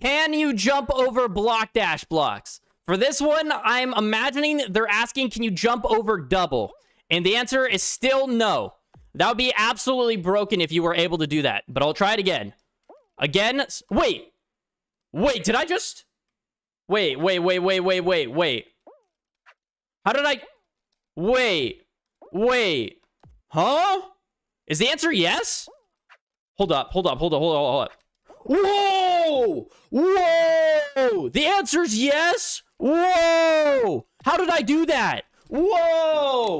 Can you jump over block dash blocks? For this one, I'm imagining they're asking, can you jump over double? And the answer is still no. That would be absolutely broken if you were able to do that. But I'll try it again. Again. Wait. Wait, did I just... Wait, wait, wait, wait, wait, wait, wait. How did I... Wait. Wait. Huh? Is the answer yes? Hold up, hold up, hold up, hold up, hold up. Whoa! Whoa! The answer's yes? Whoa! How did I do that? Whoa!